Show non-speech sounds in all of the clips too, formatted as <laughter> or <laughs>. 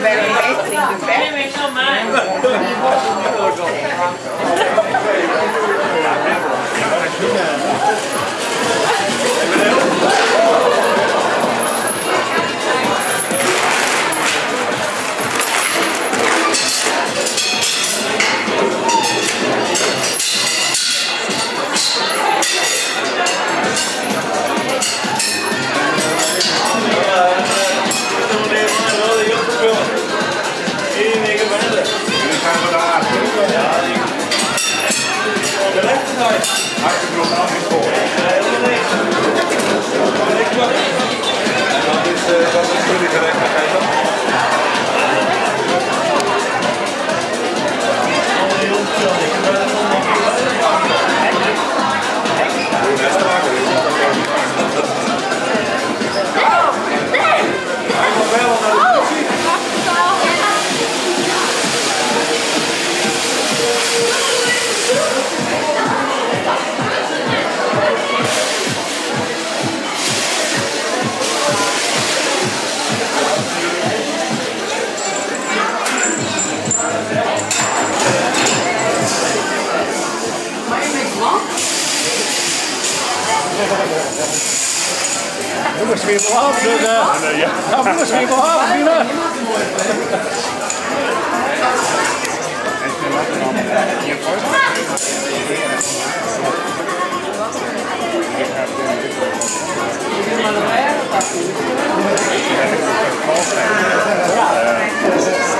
weet nog Jongens, weer wel af, dus, eh, Ja. ja, jongens, weer wel af, vrienden.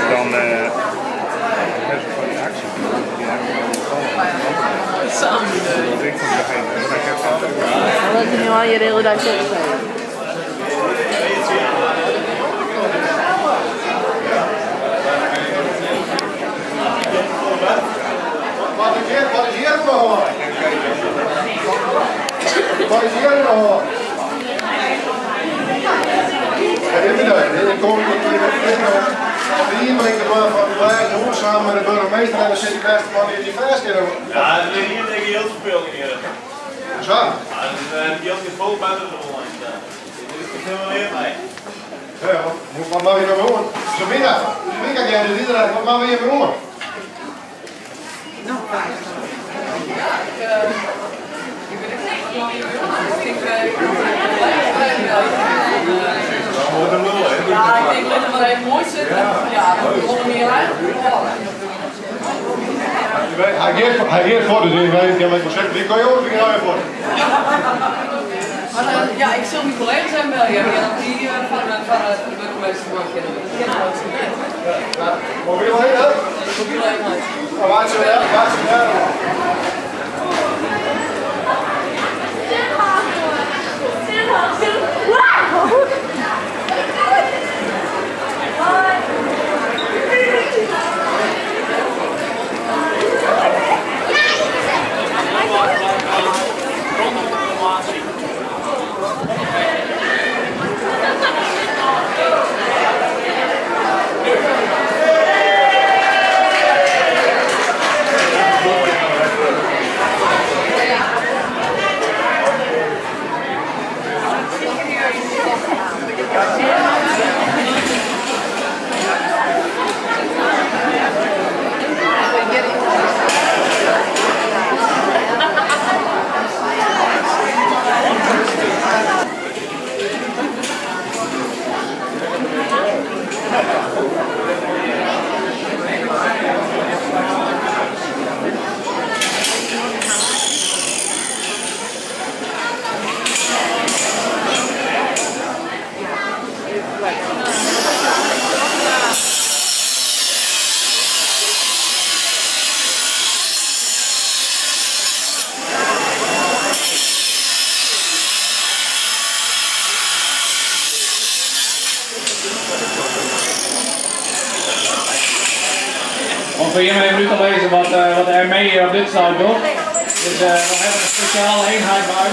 Dan eh hebben ze van die actie. Samen. Dat ik heb Dat is nu al je hele dag zo Wat is hier, wat is hier nog? Wat is hier nog? Even daar, ik kom ik hier brengt de man van de lijst hoor samen met de burgemeester en ik best van die kennen. Ja, dat is hier denk ik heel veel hier. Zo. Ja, dus we hebben die ook in vol buiten de online staan. Dit is toch helemaal weer bij. Ja, wat- wat mag je nou jij de iedereen, wat mag je hier doen? Ja, ik denk dat het even mooi zit. Ja, we komen hier uit. Hij geeft, hij voor, dus ik weet niet, ik zeg, die kan je ook weer voor. <laughs> Ja, ik zal mijn collega's zijn bellen. Ja, die eh, van, eh, van eh, de burgemeester we. Mogen we wel heen, hè? Je leeftijd. Maar waar ze weer? Waar weer? Ongeveer iemand heeft nu te lezen wat, eh, wat de ME hier op dit doet. Dus eh, we hebben een speciale eenheid bij.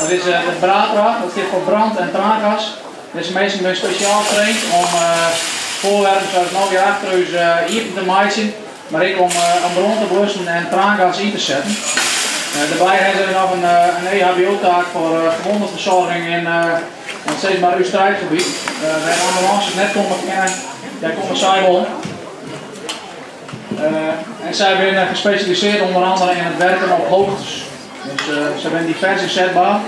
Dat is eh, de braadwacht, dat zit voor brand en traangas. Deze mensen zijn speciaal getraind om uh, voorwerpen zoals achter ons uh, te maaien, maar ook om, uh, om bron te blussen en traangas in te zetten. Uh, daarbij hebben we nog een, een EHBO-taak voor uh, gewondenverzorging in, in steeds maar strijdgebied. we hebben ambulance net komen kennen, daar komt Simon. Uh, en zij zijn gespecialiseerd onder andere in het werken op hoogtes. Dus uh, ze zijn divers inzetbaar.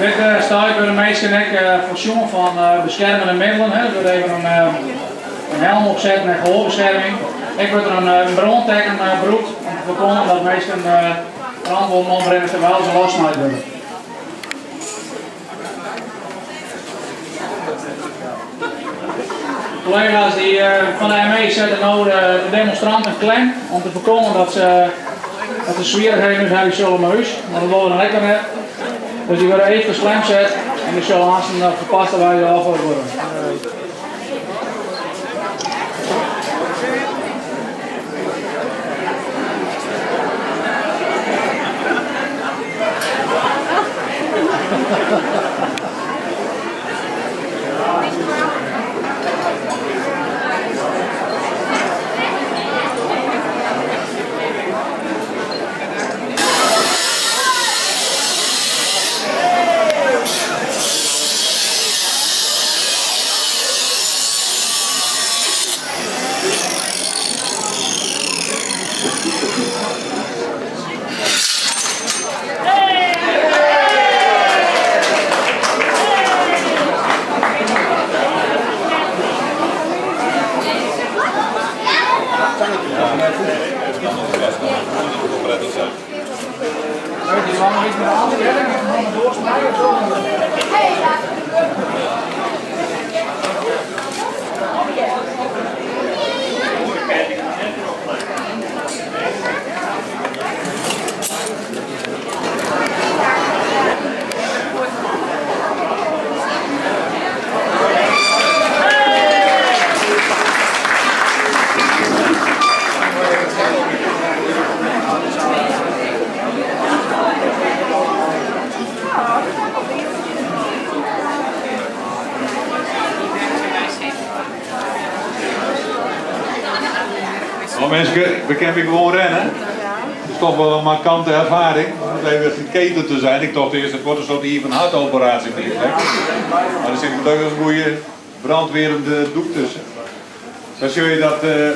Dit uh, ik de meeste nek uh, van uh, beschermende middelen. Hè. We even een, uh, een helm opzetten en gehoorbescherming. Ik word er een, een bronteken beroep om te voorkomen dat meesten uh, brandwonden ombrengen terwijl ze losnijden willen. collega's die, van de ME zetten nou de, de demonstranten klem om te voorkomen dat ze, dat ze zwierigheden hebben zullen huis. Maar dat willen we lekker net. Dus die worden even slam zet en die zullen haast een gepaste wijze afval worden. Maar mensen, we kennen gewoon rennen. Dat is toch wel een markante ervaring. Om even geketen te zijn. Ik dacht eerst, het wordt een soort even hartoperatie Maar er zit gelukkig een goede brandwerende doek tussen. Dan zul je dat, uh,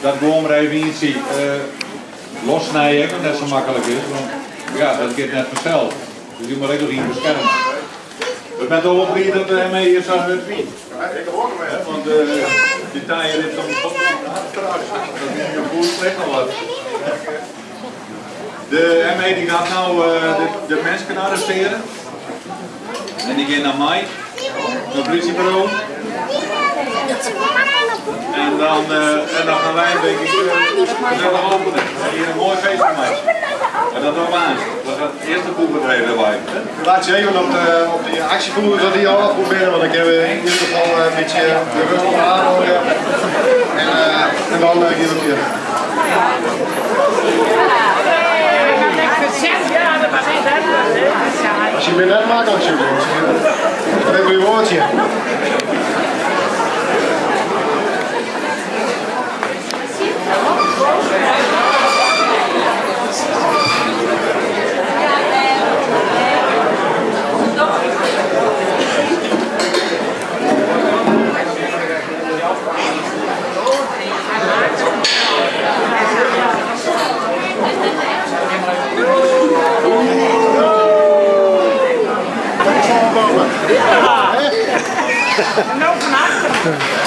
dat even iets zien. Uh, lossnijden, dat net zo makkelijk is. Want ja, dat gaat net vanzelf. Dus je moet ook nog iets beschermen. We zijn toch op dat de ME hier samen met wie? Ik ook mee. Want die taaien dit dan op Dat is een goed slecht al wat. De ME die gaat nou uh, de, de mensen arresteren. En die gaan naar mij, naar het politiebureau. En dan, uh, en dan gaan wij een beetje gezellig openen. En hier een mooi feest van mij. En dat we aan. Dat gaat het eerste voetbedrijf erbij. Laat je even op de, op de dat die al afproberen, want ik heb in ieder geval een beetje de rust aanhouden. En, uh, en dan uh, hier op je. Als je me net maakt, dan je Dan heb je woordje. Nou van achteren.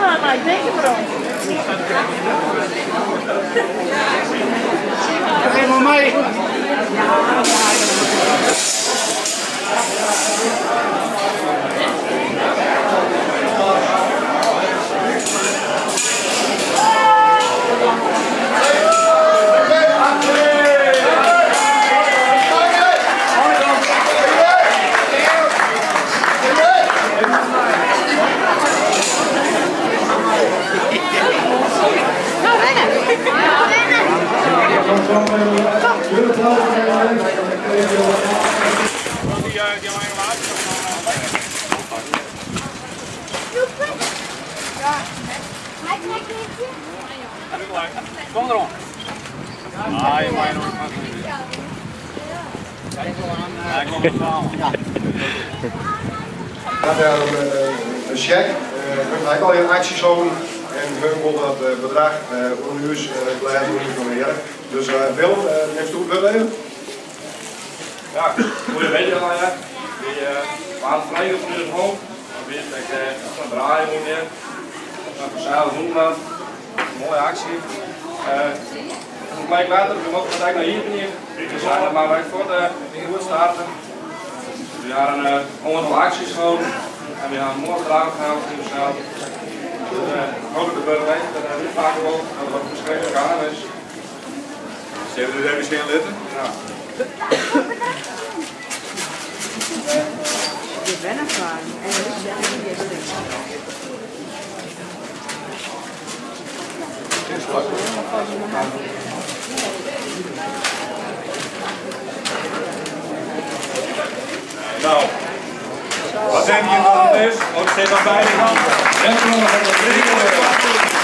maar, maar ik denk het erom. Geef maar Kom erom. Ah. Kijk wel aan. Hij komt er wel. Dat is een, een check. We hebben al je acties zo en hun wil dat eh, bedrag geleid worden van heren. Dus uh, uh, neemt u het even? Ja, goedemiddag al ja. Die waren vrijdag van het hoofd. Dan weet ik dat ik draaien moet neer. Dat is een Hoenland. Mooie actie. Een gelijk later, we mogen het eigenlijk naar hier brengen. We zijn er maar wij voor de nieuwe starten. We hebben een honderd acties gehouden. En we gaan morgen dragen gaan in de zaal. Hoop dat de burgemeester dat we vaak wel dat er wat beschreven gaan is. Ze hebben er even geen litten. Ja. Je bent ervaren. En dat is wel een eerste. Nou, wat denk je wat het is? Wat zit dan bij de hand? 623 euro.